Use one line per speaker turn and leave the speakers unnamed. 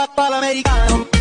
Papà l'americano